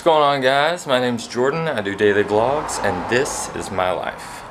What's going on guys? My name's Jordan. I do daily vlogs and this is my life.